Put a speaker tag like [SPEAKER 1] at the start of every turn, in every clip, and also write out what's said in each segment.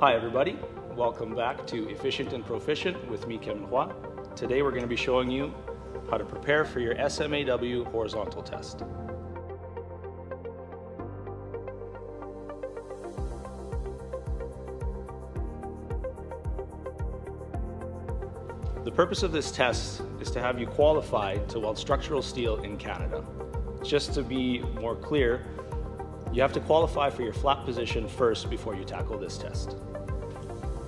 [SPEAKER 1] Hi everybody, welcome back to Efficient and Proficient with me Kevin Roy. Today we're going to be showing you how to prepare for your SMAW horizontal test. The purpose of this test is to have you qualify to weld structural steel in Canada. Just to be more clear, you have to qualify for your flat position first before you tackle this test.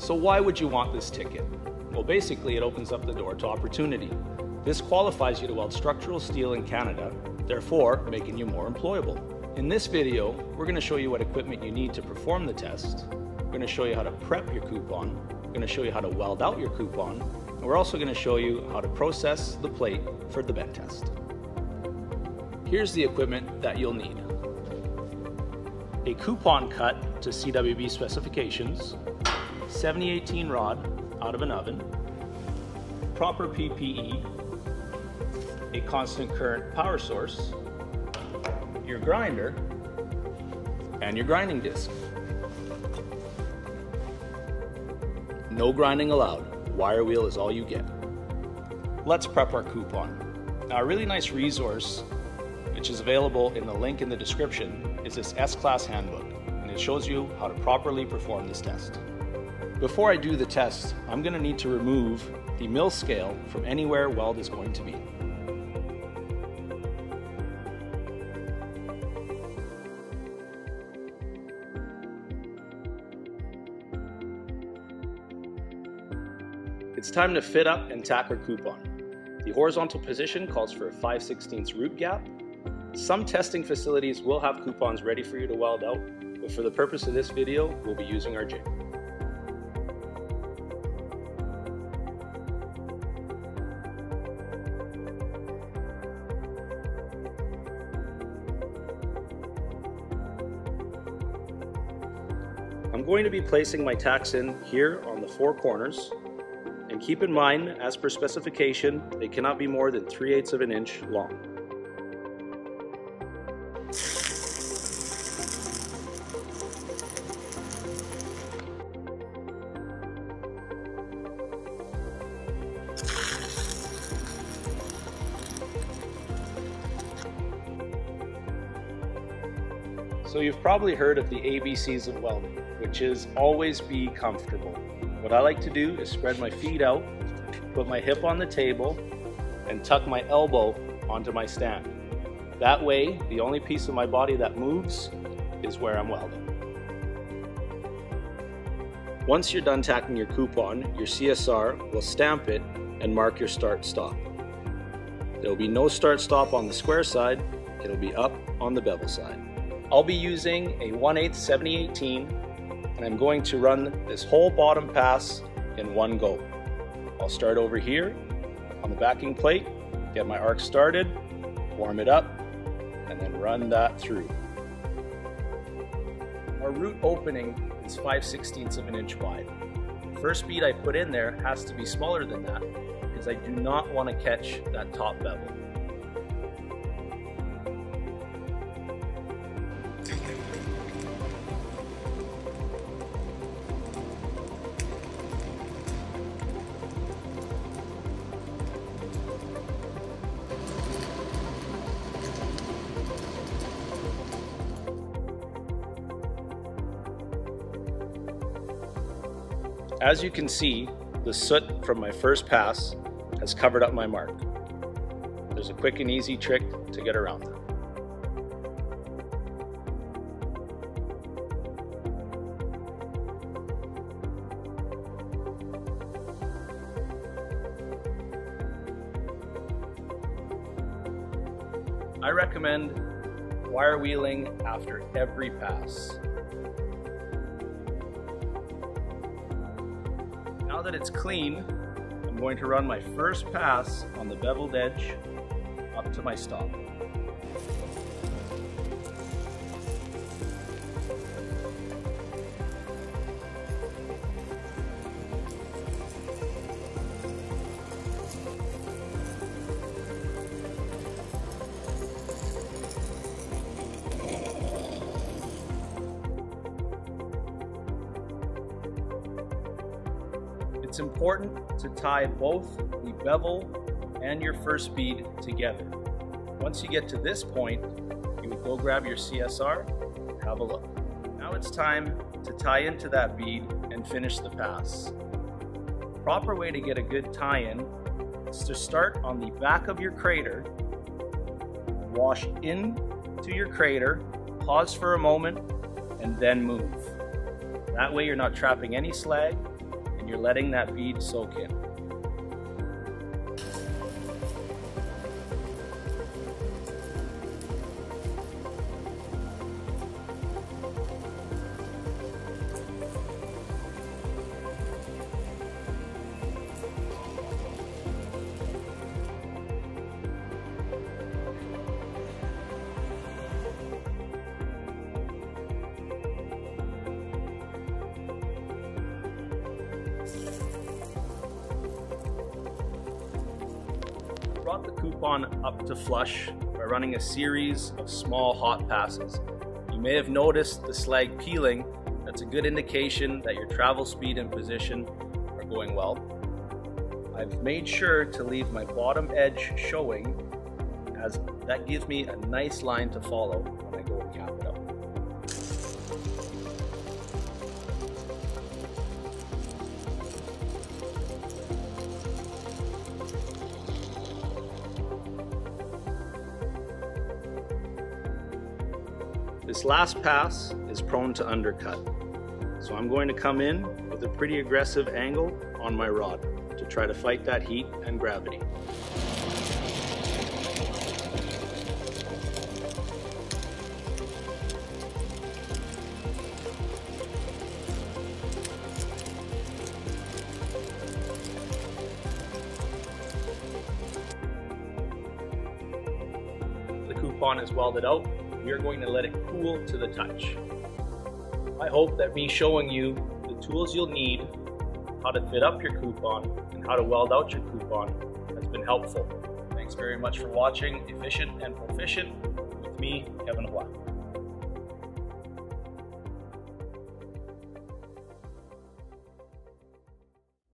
[SPEAKER 1] So why would you want this ticket? Well, basically it opens up the door to opportunity. This qualifies you to weld structural steel in Canada, therefore making you more employable. In this video, we're going to show you what equipment you need to perform the test. We're going to show you how to prep your coupon. We're going to show you how to weld out your coupon. And we're also going to show you how to process the plate for the bend test. Here's the equipment that you'll need. A coupon cut to CWB specifications, 7018 rod out of an oven, proper PPE, a constant current power source, your grinder, and your grinding disc. No grinding allowed. Wire wheel is all you get. Let's prep our coupon. Now a really nice resource, which is available in the link in the description, is this S-Class handbook, and it shows you how to properly perform this test. Before I do the test, I'm going to need to remove the mill scale from anywhere weld is going to be. It's time to fit up and tack our coupon. The horizontal position calls for a 5 16 root gap. Some testing facilities will have coupons ready for you to weld out, but for the purpose of this video, we'll be using our jig. I'm going to be placing my tacks in here on the four corners. And keep in mind, as per specification, they cannot be more than 3 eighths of an inch long. So you've probably heard of the ABCs of welding, which is always be comfortable. What I like to do is spread my feet out, put my hip on the table, and tuck my elbow onto my stand. That way, the only piece of my body that moves is where I'm welding. Once you're done tacking your coupon, your CSR will stamp it and mark your start stop. There will be no start stop on the square side, it'll be up on the bevel side. I'll be using a 1 8 7018 and I'm going to run this whole bottom pass in one go. I'll start over here on the backing plate, get my arc started, warm it up, and then run that through. Our root opening is 5 16ths of an inch wide. The first bead I put in there has to be smaller than that because I do not want to catch that top bevel. As you can see, the soot from my first pass has covered up my mark. There's a quick and easy trick to get around that. I recommend wire wheeling after every pass. Now that it's clean, I'm going to run my first pass on the beveled edge up to my stop. It's important to tie both the bevel and your first bead together. Once you get to this point, you would go grab your CSR, have a look. Now it's time to tie into that bead and finish the pass. Proper way to get a good tie-in is to start on the back of your crater, wash in to your crater, pause for a moment, and then move. That way you're not trapping any slag you're letting that bead soak in. Brought the up to flush by running a series of small hot passes. You may have noticed the slag peeling. That's a good indication that your travel speed and position are going well. I've made sure to leave my bottom edge showing as that gives me a nice line to follow when I go and cap it out. This last pass is prone to undercut. So I'm going to come in with a pretty aggressive angle on my rod to try to fight that heat and gravity. The coupon is welded out we are going to let it cool to the touch. I hope that me showing you the tools you'll need, how to fit up your coupon, and how to weld out your coupon has been helpful. Thanks very much for watching Efficient and Proficient with me, Kevin Black.